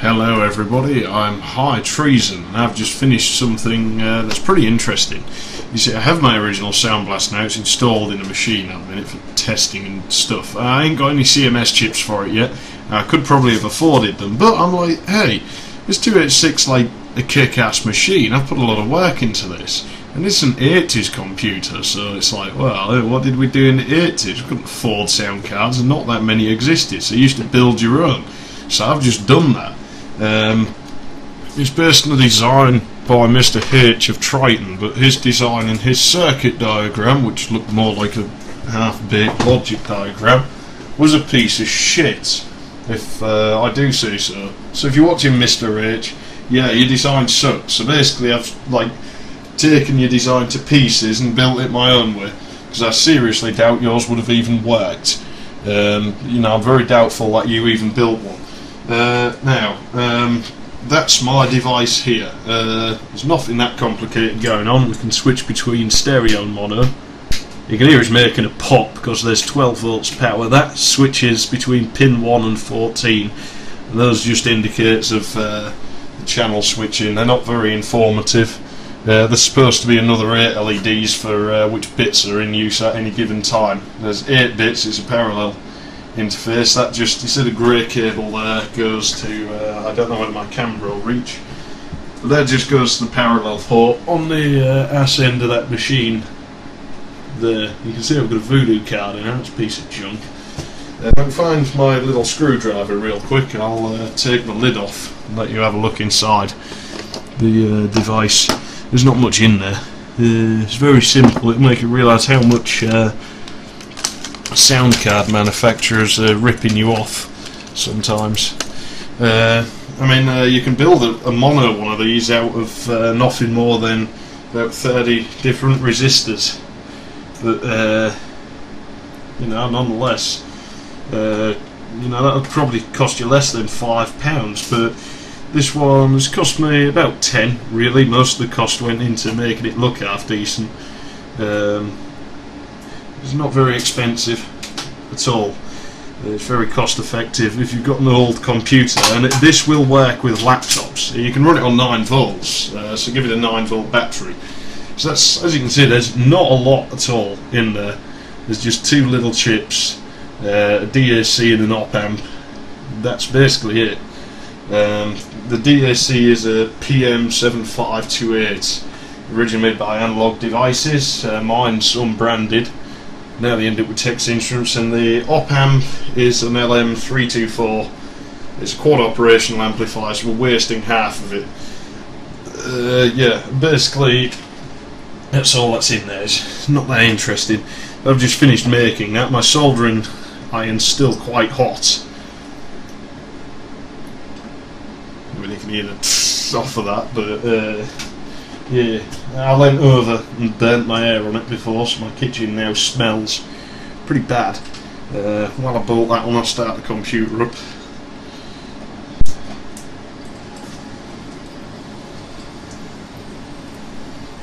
Hello everybody, I'm High Treason and I've just finished something uh, that's pretty interesting. You see, I have my original Sound Blaster now, it's installed in a machine at the minute for testing and stuff. I ain't got any CMS chips for it yet, I could probably have afforded them, but I'm like, hey, this 286 like a kick-ass machine, I've put a lot of work into this. And it's an 80s computer, so it's like, well, what did we do in the 80s? We couldn't afford sound cards and not that many existed, so you used to build your own. So I've just done that. Um, it's based on the design by Mr. H of Triton, but his design and his circuit diagram, which looked more like a half-baked logic diagram, was a piece of shit, if uh, I do say so. So if you're watching Mr. H, yeah, your design sucks. So basically I've, like, taken your design to pieces and built it my own way, because I seriously doubt yours would have even worked. Um, you know, I'm very doubtful that you even built one. Uh, now, um, that's my device here. Uh, there's nothing that complicated going on. We can switch between stereo and mono. You can hear it's making a pop because there's 12 volts power. That switches between pin 1 and 14. And those just indicates of uh, the channel switching. They're not very informative. Uh, there's supposed to be another 8 LEDs for uh, which bits are in use at any given time. There's 8 bits, it's a parallel interface. That just, you see the grey cable there goes to, uh, I don't know whether my camera will reach, but that just goes to the parallel port. On the uh, ass end of that machine there, you can see I've got a voodoo card in it, it's a piece of junk. If I can find my little screwdriver real quick, I'll uh, take the lid off and let you have a look inside the uh, device. There's not much in there. Uh, it's very simple, it'll make you realise how much uh, sound card manufacturers are ripping you off sometimes. Uh, I mean, uh, you can build a, a, mono one of these out of uh, nothing more than about 30 different resistors. But, uh, you know, nonetheless, uh, you know, that would probably cost you less than £5, but this one has cost me about 10 really. Most of the cost went into making it look half decent. Um, it's not very expensive at all. It's very cost effective if you've got an old computer and it, this will work with laptops. You can run it on 9 volts, uh, so give it a 9 volt battery. So that's, as you can see, there's not a lot at all in there. There's just two little chips, uh, a DAC and an op amp. That's basically it. Um, the DAC is a PM7528, originally made by Analog Devices. Uh, mine's unbranded. Now they end up with Tex Instruments, and the op amp is an LM324. It's a quad operational amplifier, so we're wasting half of it. Uh, yeah, basically, that's all that's in there. It's not that interesting. I've just finished making that. My soldering iron's still quite hot. I mean, you can hear the off of that, but uh, yeah, I went over and burnt my hair on it before, so my kitchen now smells pretty bad. Uh, while I bolt that one, I'll start the computer up.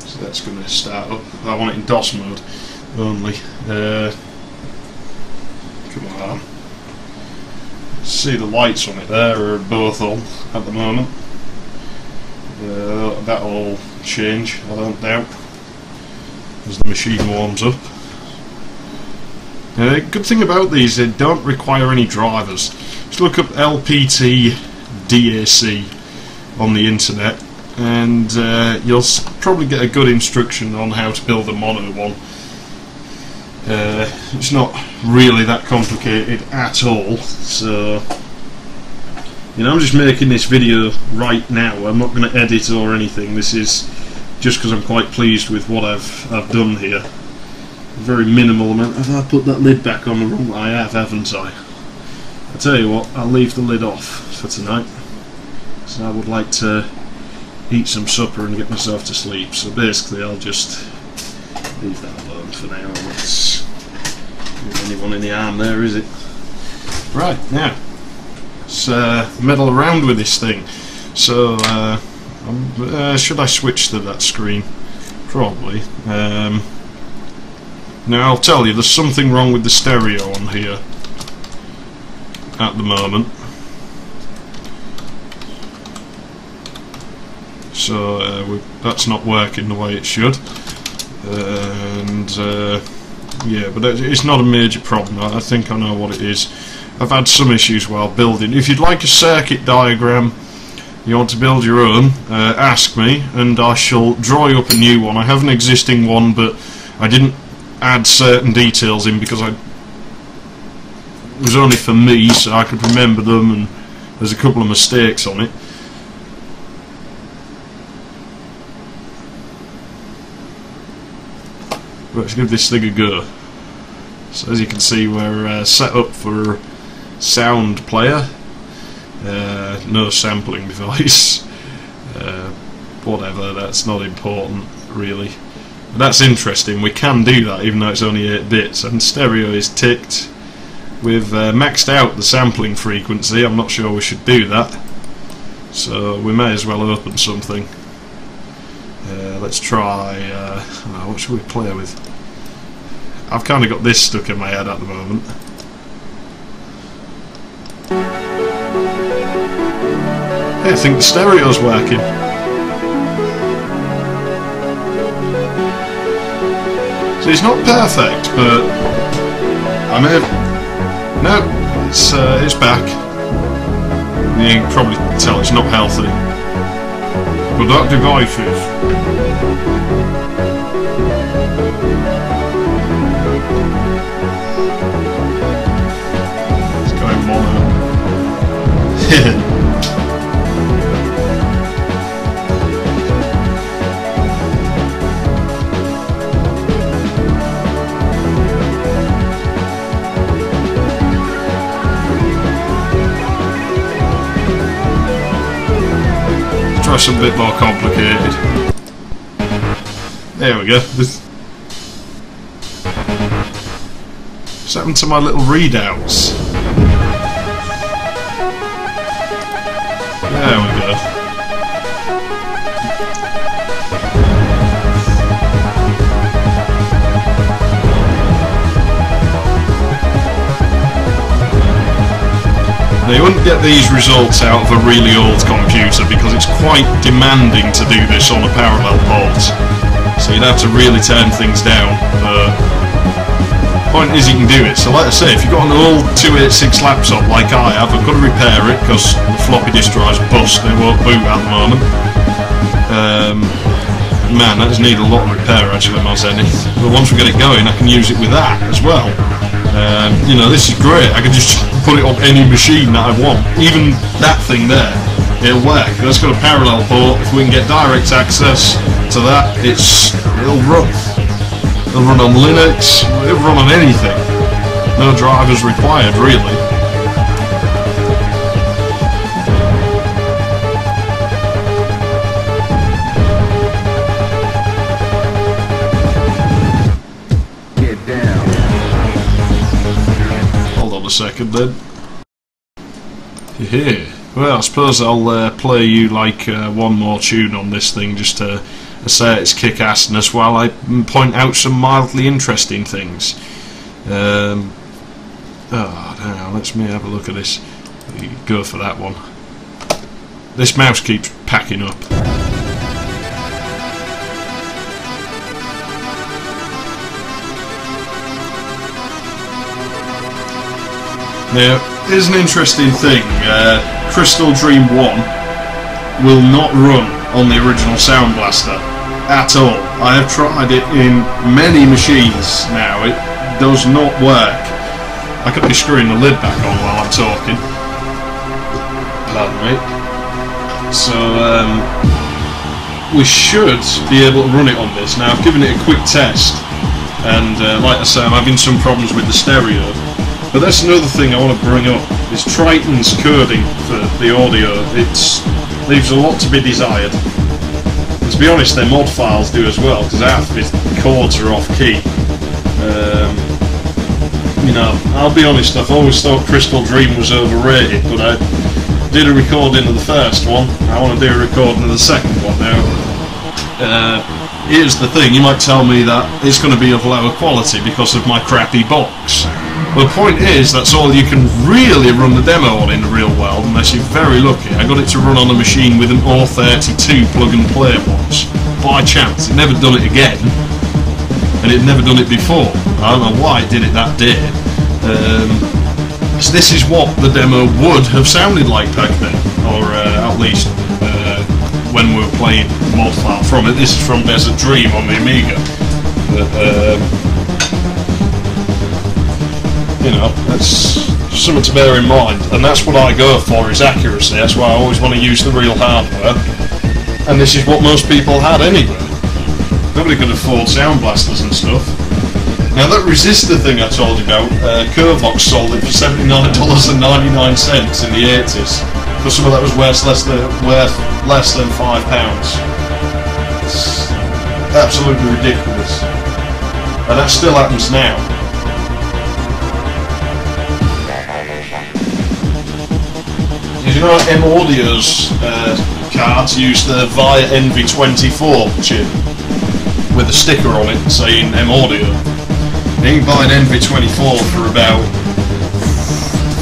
So that's going to start up. I want it in DOS mode only. Uh, come on. See the lights on it there are both on at the moment. Uh, that'll change, I don't doubt, as the machine warms up. Uh, good thing about these, they don't require any drivers. Just look up LPT DAC on the internet and uh, you'll probably get a good instruction on how to build a mono one. Uh, it's not really that complicated at all, so you know, I'm just making this video right now. I'm not going to edit or anything. This is just because I'm quite pleased with what I've I've done here. Very minimal amount. Have I put that lid back on the wrong? I have, haven't I? I tell you what, I'll leave the lid off for tonight. So I would like to eat some supper and get myself to sleep. So basically, I'll just leave that alone for now. Anyone in the arm there, is it? Right now let's uh, meddle around with this thing. So, uh, um, uh, should I switch to that screen? Probably. Um, now I'll tell you, there's something wrong with the stereo on here at the moment. so uh, that's not working the way it should and uh, yeah but it's not a major problem I think I know what it is I've had some issues while building if you'd like a circuit diagram you want to build your own? Uh, ask me and I shall draw you up a new one. I have an existing one but I didn't add certain details in because I it was only for me so I could remember them and there's a couple of mistakes on it. Let's give this thing a go. So as you can see we're uh, set up for sound player uh, no sampling device. Uh, whatever that's not important really. But that's interesting we can do that even though it's only 8 bits and stereo is ticked. We've uh, maxed out the sampling frequency I'm not sure we should do that. So we may as well open something. Uh, let's try uh, what should we play with? I've kind of got this stuck in my head at the moment I think the stereo's working. So it's not perfect, but I may have... No, it's, uh, it's back. You can probably tell it's not healthy. But that a bit more complicated. There we go. What's happened to my little readouts? Now you wouldn't get these results out of a really old computer because it's quite demanding to do this on a parallel port. So you'd have to really turn things down. But point is you can do it. So like I say, if you've got an old 286 laptop like I have, I've got to repair it because the floppy disk drive's bust it won't boot at the moment. Um, man, that does need a lot of repair actually, my. But once we get it going, I can use it with that as well. Um, you know, this is great. I can just put it on any machine that I want. Even that thing there, it'll work. That's got a parallel port. If we can get direct access to that, it's it'll run. It'll run on Linux. It'll run on anything. No drivers required, really. Second then. Yeah. Well, I suppose I'll uh, play you like uh, one more tune on this thing just to assert its kick-assness while I point out some mildly interesting things. Um, oh, now let's me have a look at this. Go for that one. This mouse keeps packing up. Now, here's an interesting thing. Uh, Crystal Dream 1 will not run on the original Sound Blaster at all. I have tried it in many machines now. It does not work. I could be screwing the lid back on while I'm talking. Pardon me. So, um, we should be able to run it on this. Now, I've given it a quick test, and uh, like I say, I'm having some problems with the stereo. But that's another thing I want to bring up, is Triton's coding for the audio. It leaves a lot to be desired. And to be honest, their mod files do as well, because half of its chords are off key. Um, you know, I'll be honest, I've always thought Crystal Dream was overrated, but I did a recording of the first one. I want to do a recording of the second one now. Uh, here's the thing, you might tell me that it's going to be of lower quality because of my crappy box. Well, the point is, that's all you can really run the demo on in the real world, unless you're very lucky. I got it to run on a machine with an R32 plug and play once, by chance. It never done it again, and it never done it before. I don't know why it did it that day. Um, so this is what the demo would have sounded like back then, or uh, at least uh, when we were playing mod file from it. This is from Desert Dream on the Amiga. But, um, you know, that's something to bear in mind, and that's what I go for is accuracy. That's why I always want to use the real hardware, and this is what most people had anyway. Nobody could afford sound blasters and stuff. Now that resistor thing I told you about, uh, Covox sold it for seventy-nine dollars and ninety-nine cents in the eighties for something that was worth less than worth less than five pounds. It's absolutely ridiculous, and that still happens now. You know M Audio's uh, cards use the Via Envy24 chip with a sticker on it saying M Audio? You can buy an Envy24 for about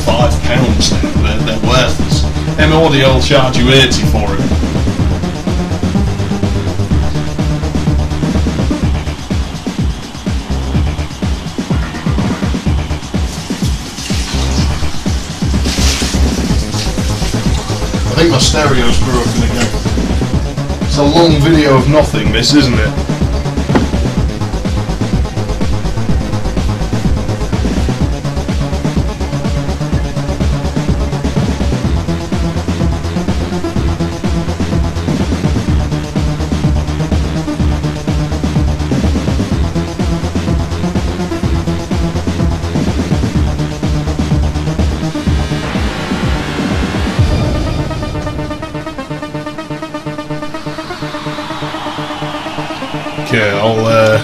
five pounds now. They're, they're worthless. M Audio will charge you 80 for it. I think my stereo's broken again. It's a long video of nothing, this, isn't it? Okay, I'll uh,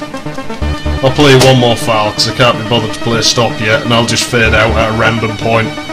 I'll play one more file because I can't be bothered to play stop yet, and I'll just fade out at a random point.